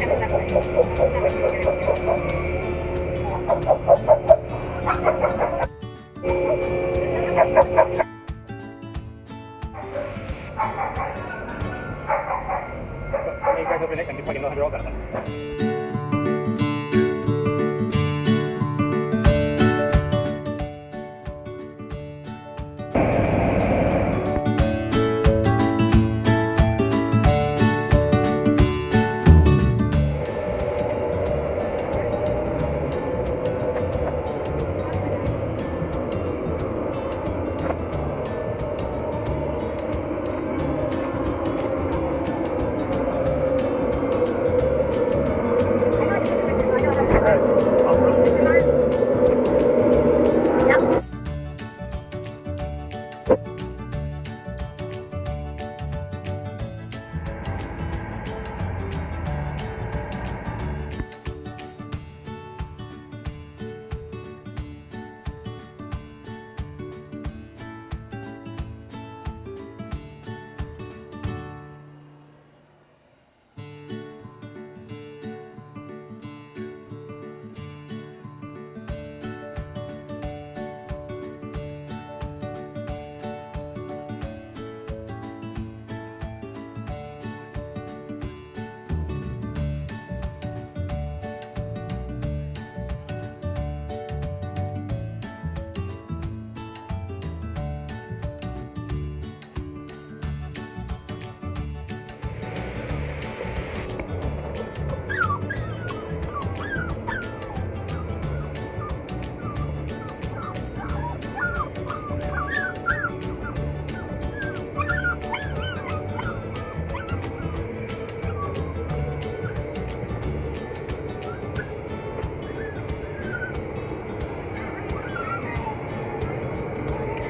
一回それね、kan dipakai nomor berapa kan?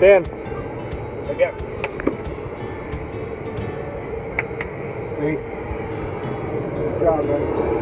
Ten. Again. Three. Good job, man.